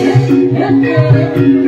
Yeah.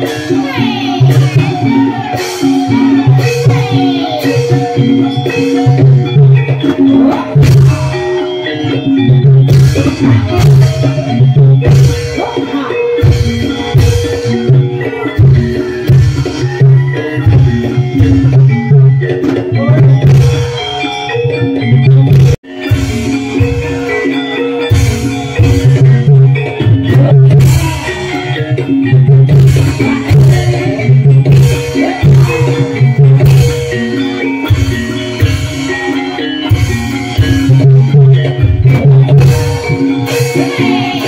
Thank you. Yay!